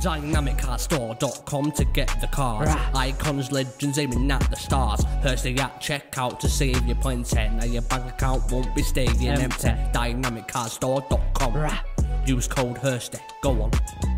DynamicCardStore.com to get the cards. Icons, legends aiming at the stars. Hursty at checkout to save your points. Now your bank account won't be staying empty. DynamicCardStore.com. Use code Hursty. Go on.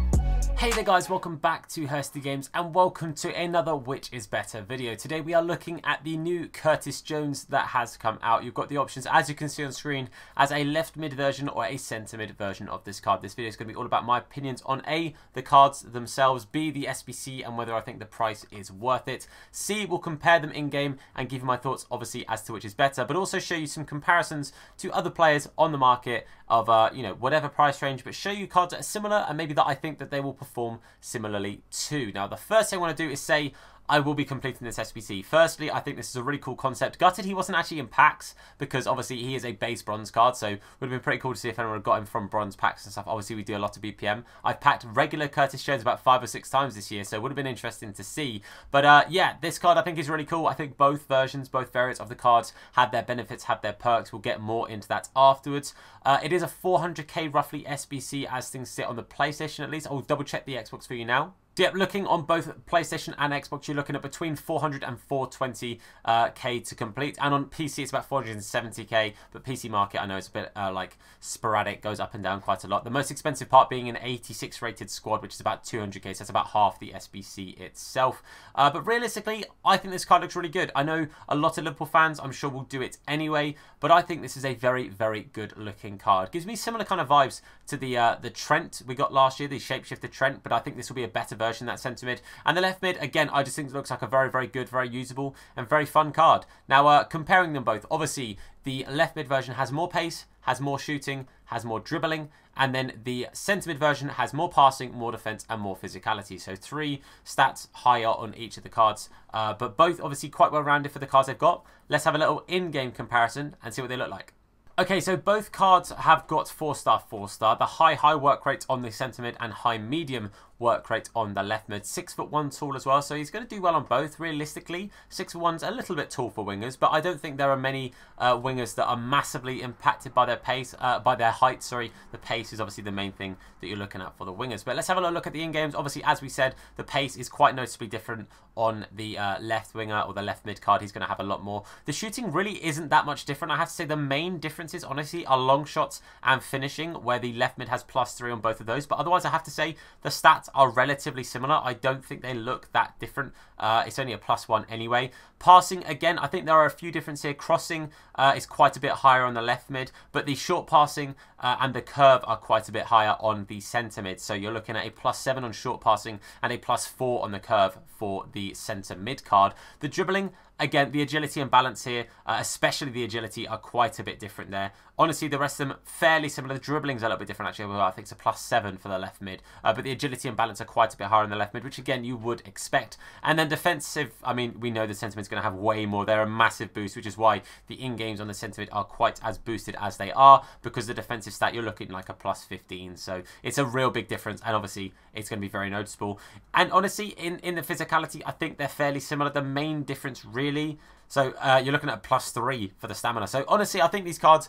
Hey there guys, welcome back to Hursty Games and welcome to another Which is Better video. Today we are looking at the new Curtis Jones that has come out. You've got the options, as you can see on screen, as a left mid version or a centre mid version of this card. This video is going to be all about my opinions on A, the cards themselves, B, the SBC and whether I think the price is worth it. C, we'll compare them in-game and give you my thoughts obviously as to which is better, but also show you some comparisons to other players on the market of, uh, you know, whatever price range, but show you cards that are similar and maybe that I think that they will perform perform similarly too. Now, the first thing I want to do is say I will be completing this SBC. Firstly, I think this is a really cool concept. Gutted he wasn't actually in packs because obviously he is a base bronze card, so it would have been pretty cool to see if anyone had got him from bronze packs and stuff. Obviously, we do a lot of BPM. I've packed regular Curtis Jones about five or six times this year, so it would have been interesting to see. But uh, yeah, this card I think is really cool. I think both versions, both variants of the cards have their benefits, have their perks. We'll get more into that afterwards. Uh, it is a 400k roughly SBC as things sit on the PlayStation at least. I'll double check the Xbox for you now. So yeah, looking on both PlayStation and Xbox, you're looking at between 400 and 420k uh, to complete, and on PC it's about 470k. But PC market, I know it's a bit uh, like sporadic, goes up and down quite a lot. The most expensive part being an 86 rated squad, which is about 200k, so that's about half the SBC itself. Uh, but realistically, I think this card looks really good. I know a lot of Liverpool fans, I'm sure will do it anyway, but I think this is a very, very good looking card. Gives me similar kind of vibes to the uh, the Trent we got last year, the Shapeshifter Trent, but I think this will be a better version version, that centre mid. And the left mid, again, I just think it looks like a very, very good, very usable and very fun card. Now, uh, comparing them both, obviously, the left mid version has more pace, has more shooting, has more dribbling, and then the centre mid version has more passing, more defence, and more physicality. So three stats higher on each of the cards, uh, but both obviously quite well rounded for the cards they've got. Let's have a little in-game comparison and see what they look like. Okay, so both cards have got 4-star, 4-star. The high, high work rate on the centre mid and high, medium work rate on the left mid. Six foot one tall as well, so he's going to do well on both. Realistically, six foot one's a little bit tall for wingers, but I don't think there are many uh, wingers that are massively impacted by their pace, uh, by their height. Sorry, the pace is obviously the main thing that you're looking at for the wingers. But let's have a look at the in games. Obviously, as we said, the pace is quite noticeably different on the uh, left winger or the left mid card. He's going to have a lot more. The shooting really isn't that much different. I have to say the main differences, honestly, are long shots and finishing, where the left mid has plus three on both of those. But otherwise, I have to say the stats are relatively similar. I don't think they look that different. Uh, it's only a plus one anyway. Passing, again, I think there are a few differences here. Crossing uh, is quite a bit higher on the left mid, but the short passing uh, and the curve are quite a bit higher on the centre mid. So you're looking at a plus seven on short passing and a plus four on the curve for the centre mid card. The dribbling, Again, the agility and balance here, uh, especially the agility, are quite a bit different there. Honestly, the rest of them fairly similar. The dribbling's a little bit different, actually. Well, I think it's a plus seven for the left mid. Uh, but the agility and balance are quite a bit higher in the left mid, which, again, you would expect. And then defensive, I mean, we know the mid's going to have way more. They're a massive boost, which is why the in-games on the mid are quite as boosted as they are, because the defensive stat, you're looking like a plus 15. So it's a real big difference, and obviously, it's going to be very noticeable. And honestly, in, in the physicality, I think they're fairly similar. The main difference, really, really. So uh, you're looking at plus three for the stamina. So honestly, I think these cards,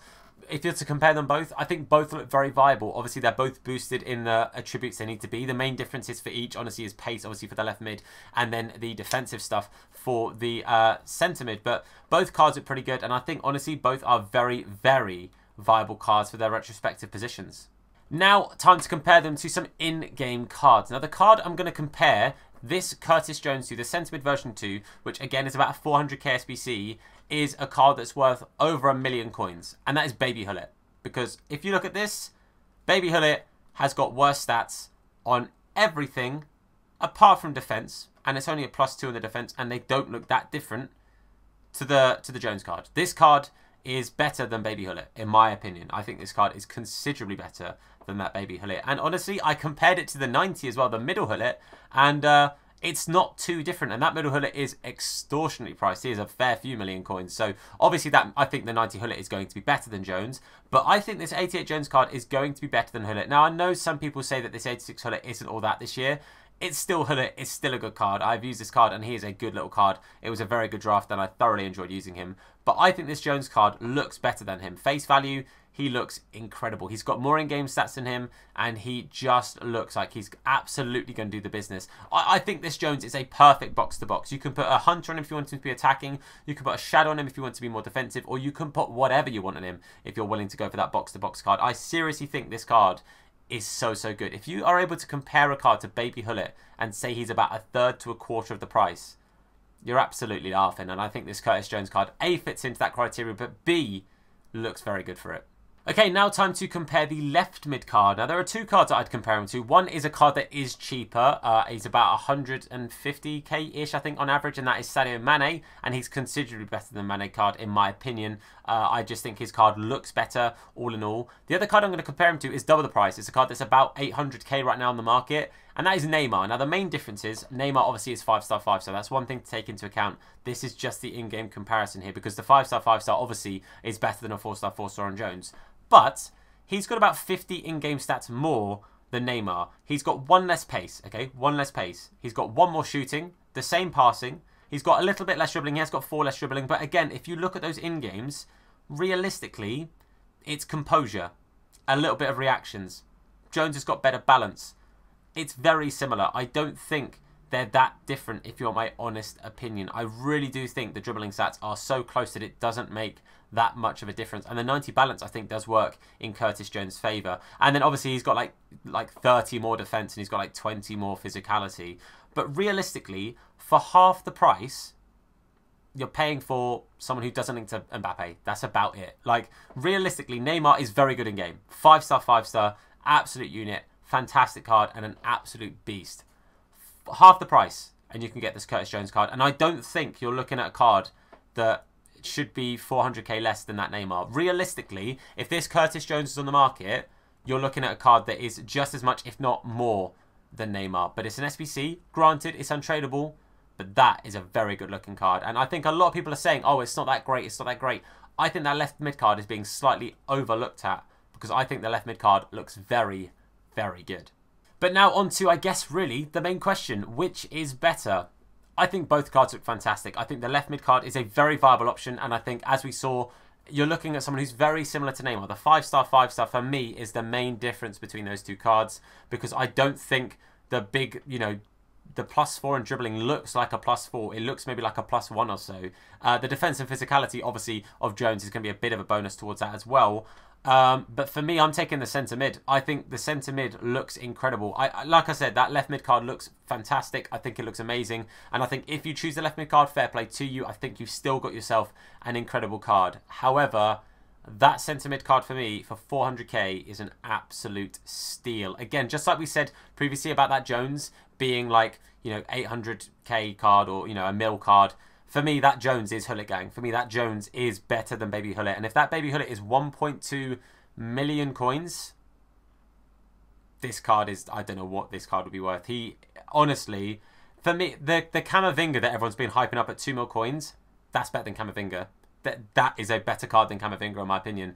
if you're to compare them both, I think both look very viable. Obviously, they're both boosted in the attributes they need to be. The main differences for each, honestly, is pace, obviously, for the left mid, and then the defensive stuff for the uh, centre mid. But both cards are pretty good, and I think, honestly, both are very, very viable cards for their retrospective positions. Now, time to compare them to some in-game cards. Now, the card I'm going to compare this Curtis Jones 2, the centre mid version 2, which again is about a 400k SBC, is a card that's worth over a million coins. And that is Baby Gullit. Because if you look at this, Baby Gullit has got worse stats on everything apart from defence. And it's only a plus two in the defence, and they don't look that different to the to the Jones card. This card is better than Baby Gullit, in my opinion. I think this card is considerably better than that Baby Gullit. And honestly, I compared it to the 90 as well, the middle Gullit, and uh, it's not too different. And that middle Gullit is extortionately priced. He is a fair few million coins. So obviously, that I think the 90 Gullit is going to be better than Jones. But I think this 88 Jones card is going to be better than Gullit. Now, I know some people say that this 86 Gullit isn't all that this year it's still Gullit. It's still a good card. I've used this card, and he is a good little card. It was a very good draft, and I thoroughly enjoyed using him. But I think this Jones card looks better than him. Face value, he looks incredible. He's got more in-game stats than him, and he just looks like he's absolutely going to do the business. I, I think this Jones is a perfect box-to-box. -box. You can put a Hunter on him if you want him to be attacking. You can put a Shadow on him if you want to be more defensive, or you can put whatever you want on him if you're willing to go for that box-to-box -box card. I seriously think this card is so, so good. If you are able to compare a card to Baby Gullit and say he's about a third to a quarter of the price, you're absolutely laughing. And I think this Curtis Jones card, A, fits into that criteria, but B, looks very good for it. Okay, now time to compare the left mid card. Now, there are two cards that I'd compare him to. One is a card that is cheaper. Uh, he's about 150k-ish, I think, on average, and that is Sadio Mane, and he's considerably better than Mane card, in my opinion. Uh, I just think his card looks better, all in all. The other card I'm going to compare him to is double the price. It's a card that's about 800k right now on the market, and that is Neymar. Now, the main difference is Neymar obviously is 5-star, 5-star. That's one thing to take into account. This is just the in-game comparison here, because the 5-star, 5-star obviously is better than a 4-star, 4-star on Jones. But he's got about 50 in-game stats more than Neymar. He's got one less pace, okay? One less pace. He's got one more shooting, the same passing. He's got a little bit less dribbling. He has got four less dribbling. But again, if you look at those in-games, realistically, it's composure. A little bit of reactions. Jones has got better balance. It's very similar. I don't think they're that different if you want my honest opinion. I really do think the dribbling stats are so close that it doesn't make that much of a difference. And the 90 balance, I think, does work in Curtis Jones' favour. And then obviously he's got like like 30 more defence and he's got like 20 more physicality. But realistically, for half the price, you're paying for someone who doesn't link to Mbappe. That's about it. Like, realistically, Neymar is very good in game. Five star, five star, absolute unit, fantastic card, and an absolute beast. Half the price, and you can get this Curtis Jones card. And I don't think you're looking at a card that should be 400k less than that Neymar. Realistically, if this Curtis Jones is on the market, you're looking at a card that is just as much, if not more, than Neymar. But it's an SBC. Granted, it's untradeable, but that is a very good looking card. And I think a lot of people are saying, oh, it's not that great, it's not that great. I think that left mid card is being slightly overlooked at because I think the left mid card looks very, very good. But now on to, I guess, really the main question. Which is better? I think both cards look fantastic. I think the left mid card is a very viable option, and I think as we saw, you're looking at someone who's very similar to Neymar. The five star, five star for me is the main difference between those two cards because I don't think the big, you know, the plus four in dribbling looks like a plus four. It looks maybe like a plus one or so. Uh, the defense and physicality, obviously, of Jones is going to be a bit of a bonus towards that as well. Um, but for me, I'm taking the centre mid. I think the centre mid looks incredible. I like I said, that left mid card looks fantastic. I think it looks amazing, and I think if you choose the left mid card, fair play to you. I think you've still got yourself an incredible card. However, that centre mid card for me for 400k is an absolute steal. Again, just like we said previously about that Jones being like you know 800k card or you know a mil card for me, that Jones is Gullit Gang. For me, that Jones is better than Baby Gullit. And if that Baby Gullit is 1.2 million coins, this card is, I don't know what this card would be worth. He, honestly, for me, the, the Camavinga that everyone's been hyping up at 2 mil coins, that's better than Camavinga. That, that is a better card than Camavinga, in my opinion.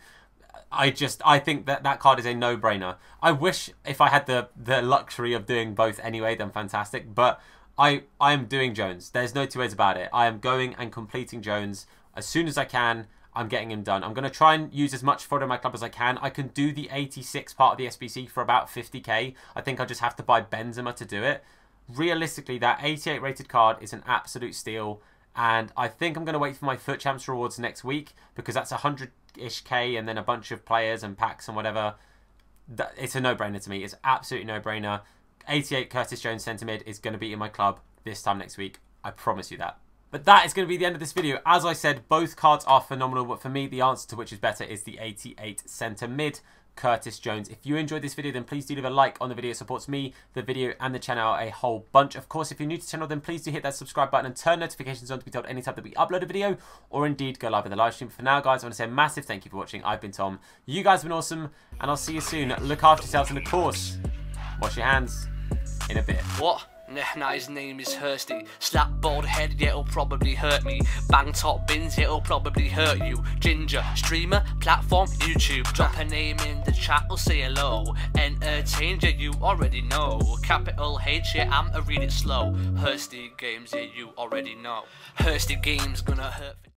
I just I think that that card is a no-brainer. I wish if I had the the luxury of doing both anyway, then fantastic. But I I am doing Jones. There's no two ways about it. I am going and completing Jones as soon as I can. I'm getting him done. I'm going to try and use as much fodder in my club as I can. I can do the 86 part of the SBC for about 50k. I think I just have to buy Benzema to do it. Realistically, that 88 rated card is an absolute steal. And I think I'm going to wait for my FUT Champs rewards next week because that's 100-ish K and then a bunch of players and packs and whatever. It's a no-brainer to me. It's absolutely no-brainer. 88 Curtis Jones centre mid is going to be in my club this time next week. I promise you that. But that is going to be the end of this video. As I said, both cards are phenomenal, but for me, the answer to which is better is the 88 centre mid. Curtis Jones. If you enjoyed this video, then please do leave a like on the video. It supports me, the video, and the channel a whole bunch. Of course, if you're new to the channel, then please do hit that subscribe button and turn notifications on to be told anytime that we upload a video, or indeed go live in the live stream. For now, guys, I want to say a massive thank you for watching. I've been Tom. You guys have been awesome, and I'll see you soon. Look after yourselves, and of course, wash your hands in a bit. What? Nah, nah, his name is Hursty. Slap bald head, yeah, it'll probably hurt me. Bang top bins, it'll probably hurt you. Ginger, streamer, platform, YouTube. Drop a name in the chat, or say hello. Entertain ya, you already know. Capital H, yeah, I'm a read it slow. Hursty Games, yeah, you already know. Hursty Games gonna hurt.